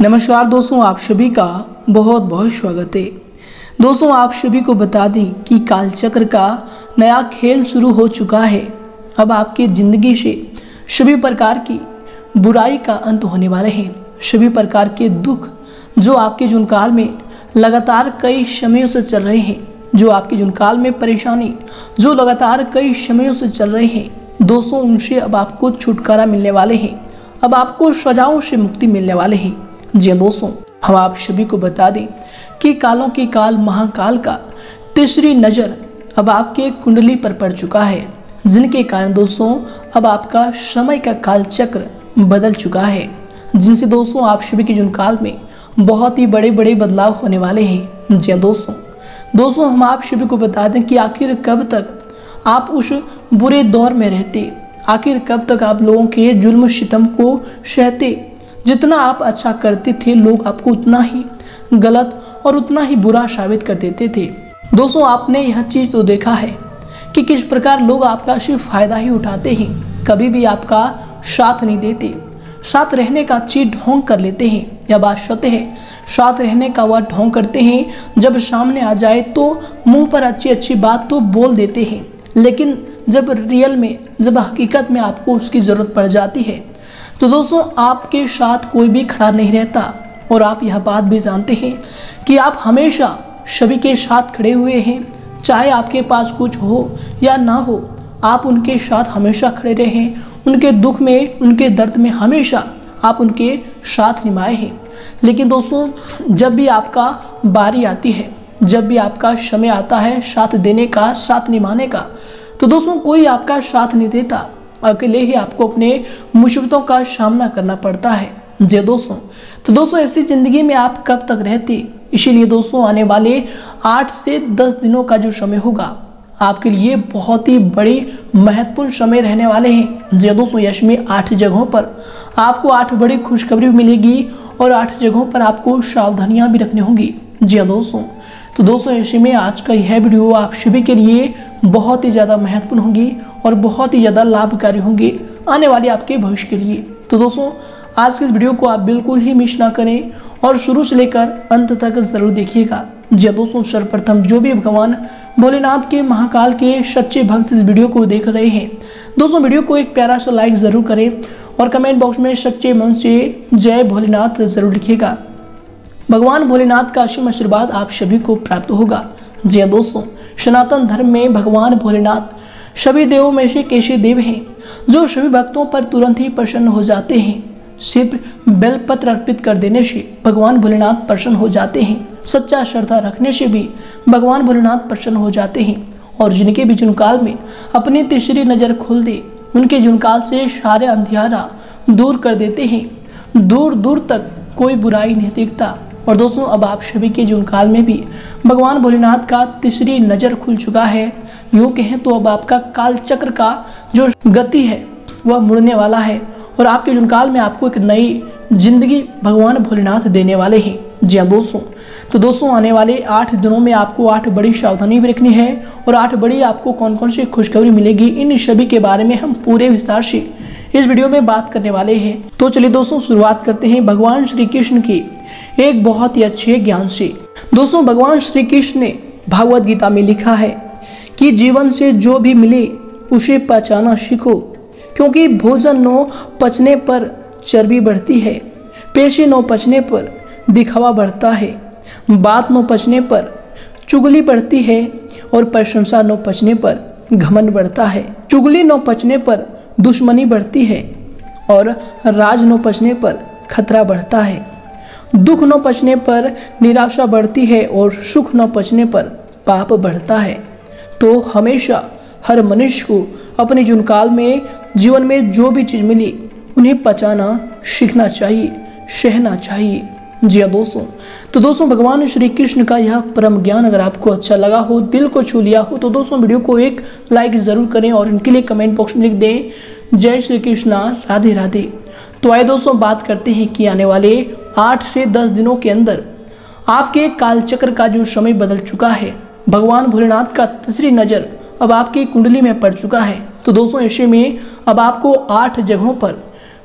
नमस्कार दोस्तों, आप सभी का बहुत बहुत स्वागत है। दोस्तों, आप सभी को बता दें कि कालचक्र का नया खेल शुरू हो चुका है। अब आपकी ज़िंदगी से सभी प्रकार की बुराई का अंत होने वाले हैं। सभी प्रकार के दुख जो आपके जुनकाल में लगातार कई समयों से चल रहे हैं, जो आपके जुनकाल में परेशानी जो लगातार कई समयों से चल रहे हैं, दोस्तों, उनसे अब आपको छुटकारा मिलने वाले हैं। अब आपको सजाओं से मुक्ति मिलने वाले हैं। जी दोस्तों, हम आप सभी को बता दें कि कालों के काल महाकाल का तीसरी नज़र अब आपके कुंडली पर पड़ चुका है, जिनके कारण दोस्तों, अब आपका समय का काल चक्र बदल चुका है। जिनसे दोस्तों, आप सभी के जुनकाल में बहुत ही बड़े बड़े बदलाव होने वाले हैं। जी हाँ दोस्तों दोस्तों, हम आप सभी को बता दें कि आखिर कब तक आप उस बुरे दौर में रहते, आखिर कब तक आप लोगों के जुल्म शितम को सहते जितना आप अच्छा करते थे, लोग आपको उतना ही गलत और उतना ही बुरा साबित कर देते थे। दोस्तों, आपने यह चीज़ तो देखा है कि किस प्रकार लोग आपका सिर्फ़ फ़ायदा ही उठाते हैं। कभी भी आपका साथ नहीं देते। साथ रहने का चीज़ ढोंग कर लेते हैं। यह बात सत्य है। साथ रहने का वह ढोंग करते हैं। जब सामने आ जाए तो मुँह पर अच्छी अच्छी बात तो बोल देते हैं। लेकिन जब रियल में, जब हकीकत में आपको उसकी ज़रूरत पड़ जाती है तो दोस्तों, आपके साथ कोई भी खड़ा नहीं रहता और आप यह बात भी जानते हैं कि आप हमेशा सभी के साथ खड़े हुए हैं। चाहे आपके पास कुछ हो या ना हो, आप उनके साथ हमेशा खड़े रहें। उनके दुख में, उनके दर्द में हमेशा आप उनके साथ निभाए हैं। लेकिन दोस्तों, जब भी आपका बारी आती है, जब भी आपका समय आता है साथ देने का, साथ निभाने का तो दोस्तों, कोई आपका साथ नहीं देता। अकेले ही आपको अपने मुसीबतों का सामना करना पड़ता है। जी दोस्तों तो दोस्तों, ऐसी ज़िंदगी में आप कब तक रहते? इसीलिए दोस्तों, आने वाले आठ से दस दिनों का जो समय होगा, आपके लिए बहुत ही बड़ी महत्वपूर्ण समय रहने वाले हैं। जी दोस्तों यश में आठ जगहों पर आपको आठ बड़ी खुशखबरी मिलेगी और आठ जगहों पर आपको सावधानियाँ भी रखनी होंगी। जी दोस्तों तो दोस्तों ऐसे में आज का यह वीडियो आप सभी के लिए बहुत ही ज़्यादा महत्वपूर्ण होंगी और बहुत ही ज़्यादा लाभकारी होंगी आने वाले आपके भविष्य के लिए। तो दोस्तों, आज के इस वीडियो को आप बिल्कुल ही मिस ना करें और शुरू से लेकर अंत तक ज़रूर देखिएगा। जी हाँ दोस्तों, सर्वप्रथम जो भी भगवान भोलेनाथ के महाकाल के सच्चे भक्त इस वीडियो को देख रहे हैं, दोस्तों, वीडियो को एक प्यारा सा लाइक ज़रूर करें और कमेंट बॉक्स में सच्चे मन से जय भोलेनाथ ज़रूर लिखिएगा। भगवान भोलेनाथ का असीम आशीर्वाद आप सभी को प्राप्त होगा। जी दोस्तों, सनातन धर्म में भगवान भोलेनाथ सभी देवों में से कैसे देव हैं, जो सभी भक्तों पर तुरंत ही प्रसन्न हो जाते हैं। सिर्फ़ बेलपत्र अर्पित कर देने से भगवान भोलेनाथ प्रसन्न हो जाते हैं। सच्चा श्रद्धा रखने से भी भगवान भोलेनाथ प्रसन्न हो जाते हैं और जिनके भी जुनकाल में अपनी तीसरी नज़र खोल दे, उनके जुनकाल से सारे अंधियारा दूर कर देते हैं। दूर दूर तक कोई बुराई नहीं दिखता। और दोस्तों, अब आप सभी के जून काल में भी भगवान भोलेनाथ का तीसरी नज़र खुल चुका है। यूँ कहें तो अब आपका काल चक्र का जो गति है, वह मुड़ने वाला है और आपके जुनकाल में आपको एक नई ज़िंदगी भगवान भोलेनाथ देने वाले हैं। जी हाँ दोस्तों तो दोस्तों, आने वाले आठ दिनों में आपको आठ बड़ी सावधानी भी रखनी है और आठ बड़ी आपको कौन कौन सी खुशखबरी मिलेगी, इन सभी के बारे में हम पूरे विस्तार से इस वीडियो में बात करने वाले हैं। तो चलिए दोस्तों, शुरुआत करते हैं भगवान श्री कृष्ण की। एक बहुत ही अच्छे ज्ञान से। दोस्तों, भगवान श्री कृष्ण ने भागवत गीता में लिखा है कि जीवन से जो भी मिले, उसे पचाना सीखो, क्योंकि भोजन नो पचने पर चर्बी बढ़ती है पेशे नो पचने पर दिखावा बढ़ता है, बात नो पचने पर चुगली बढ़ती है और प्रशंसा नो पचने पर घमंड बढ़ता है। चुगली नो पचने पर दुश्मनी बढ़ती है और राज नो पचने पर खतरा बढ़ता है। दुख न पचने पर निराशा बढ़ती है और सुख न पचने पर पाप बढ़ता है। तो हमेशा हर मनुष्य को अपने जुनकाल में, जीवन में जो भी चीज़ मिली, उन्हें पचाना, सीखना चाहिए, सहना चाहिए। जी हाँ दोस्तों तो दोस्तों, भगवान श्री कृष्ण का यह परम ज्ञान अगर आपको अच्छा लगा हो, दिल को छू लिया हो तो दोस्तों, वीडियो को एक लाइक ज़रूर करें और इनके लिए कमेंट बॉक्स में लिख दें, जय श्री कृष्णा, राधे राधे। तो आए दोस्तों, बात करते हैं कि आने वाले आठ से दस दिनों के अंदर आपके कालचक्र का जो समय बदल चुका है, भगवान भोलेनाथ का तीसरी नज़र अब आपकी कुंडली में पड़ चुका है। तो दोस्तों, ऐसे में अब आपको आठ जगहों पर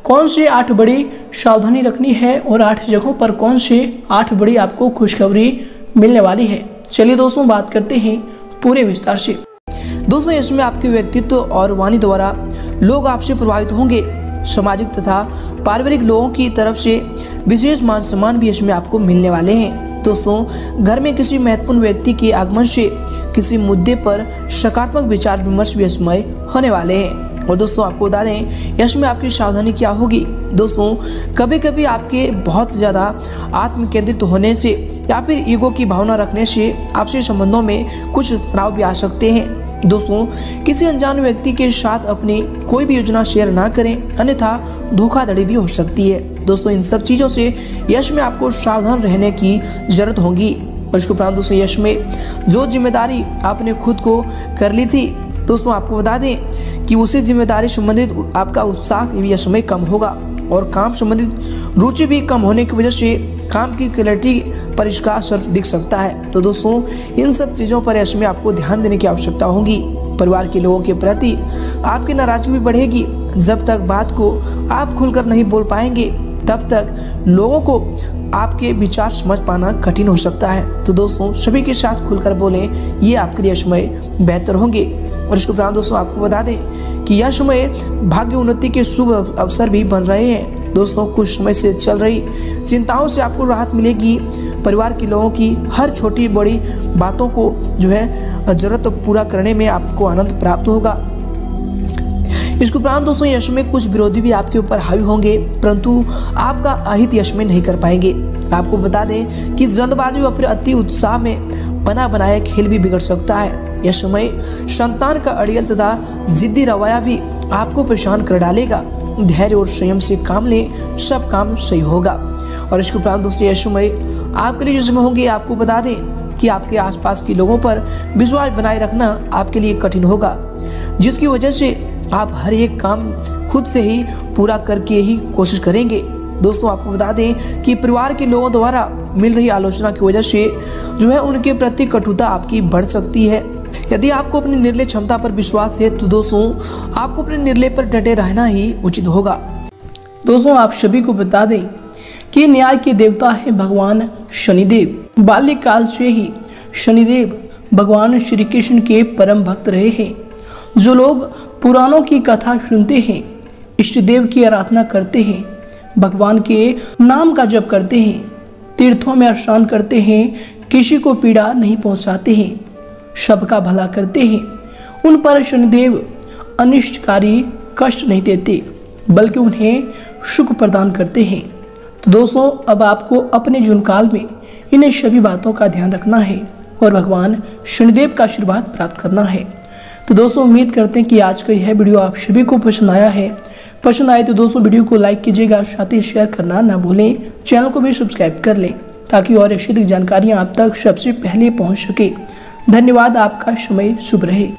कौन से आठ बड़ी सावधानी रखनी है और आठ जगहों पर कौन से आठ बड़ी आपको खुशखबरी मिलने वाली है। चलिए दोस्तों, बात करते हैं पूरे विस्तार से। दोस्तों इसमें आपके व्यक्तित्व और वाणी द्वारा लोग आपसे प्रभावित होंगे। सामाजिक तथा पारिवारिक लोगों की तरफ़ से विशेष मान सम्मान भी इसमें आपको मिलने वाले हैं। दोस्तों, घर में किसी महत्वपूर्ण व्यक्ति के आगमन से किसी मुद्दे पर सकारात्मक विचार विमर्श भी इसमें होने वाले हैं। और दोस्तों, आपको बता दें, यश में आपकी सावधानी क्या होगी? दोस्तों कभी कभी आपके बहुत ज़्यादा आत्म केंद्रित होने से या फिर ईगो की भावना रखने से आपसे संबंधों में कुछ तनाव भी आ सकते हैं। दोस्तों, किसी अनजान व्यक्ति के साथ अपनी कोई भी योजना शेयर ना करें, अन्यथा धोखाधड़ी भी हो सकती है। दोस्तों, इन सब चीज़ों से यश में आपको सावधान रहने की ज़रूरत होगी। और इसके उपरांत दोस्तों, यश में जो ज़िम्मेदारी आपने खुद को कर ली थी, दोस्तों, आपको बता दें कि उसी ज़िम्मेदारी संबंधित आपका उत्साह यश में कम होगा। और काम संबंधित रुचि भी कम होने की वजह से काम की क्लैरिटी पर इसका असर दिख सकता है। तो दोस्तों, इन सब चीज़ों पर यश में आपको ध्यान देने की आवश्यकता होगी। परिवार के लोगों के प्रति आपकी नाराज़गी भी बढ़ेगी। जब तक बात को आप खुलकर नहीं बोल पाएँगे, तब तक लोगों को आपके विचार समझ पाना कठिन हो सकता है। तो दोस्तों, सभी के साथ खुलकर बोलें, ये आपके लिए समय बेहतर होंगे। और इसके उपरांत दोस्तों, आपको बता दें कि यह समय भाग्य उन्नति के शुभ अवसर भी बन रहे हैं। दोस्तों, कुछ समय से चल रही चिंताओं से आपको राहत मिलेगी। परिवार के लोगों की हर छोटी बड़ी बातों को जो है, ज़रूरत पूरा करने में आपको आनंद प्राप्त होगा। इसके उपरांत दोस्तों, यश में कुछ विरोधी भी आपके ऊपर हावी होंगे, परंतु आपका अहित यश में नहीं कर पाएँगे। आपको बता दें कि जल्दबाजी और अति उत्साह में बना बनाया खेल भी बिगड़ सकता है। यह समय संतान का अड़ियल तथा जिद्दी रवैया भी आपको परेशान कर डालेगा। धैर्य और संयम से काम लें, सब काम सही होगा। और इसके उपरांत दूसरे यह समय आपके लिए जो समय होंगे, आपको बता दें कि आपके आसपास के लोगों पर विश्वास बनाए रखना आपके लिए कठिन होगा, जिसकी वजह से आप हर एक काम खुद से ही पूरा करके ही कोशिश करेंगे। दोस्तों, आपको बता दें कि परिवार के लोगों द्वारा मिल रही आलोचना की वजह से जो है उनके प्रति कटुता आपकी बढ़ सकती है। यदि आपको अपनी निर्णय क्षमता पर विश्वास है तो दोस्तों, आपको अपने निर्णय पर डटे रहना ही उचित होगा। दोस्तों, आप सभी को बता दें कि न्याय के देवता है भगवान शनिदेव। बाल्यकाल से ही शनिदेव भगवान श्री कृष्ण के परम भक्त रहे हैं। जो लोग पुराणों की कथा सुनते हैं, इष्ट देव की आराधना करते हैं, भगवान के नाम का जप करते हैं, तीर्थों में स्नान करते हैं, किसी को पीड़ा नहीं पहुंचाते हैं। सबका भला करते हैं। उन पर शनिदेव अनिष्टकारी कष्ट नहीं देते, बल्कि उन्हें सुख प्रदान करते हैं। तो दोस्तों, अब आपको अपने जीवन काल में इन सभी बातों का ध्यान रखना है और भगवान शनिदेव का आशीर्वाद प्राप्त करना है। तो दोस्तों, उम्मीद करते हैं कि आज का यह वीडियो आप सभी को पसंद आया है। पसंद आए तो दोस्तों, वीडियो को लाइक कीजिएगा, साथ ही शेयर करना ना भूलें। चैनल को भी सब्सक्राइब कर लें, ताकि और ऐसी जानकारियाँ आप तक सबसे पहले पहुँच सके। धन्यवाद आपका समय शुभ रहे।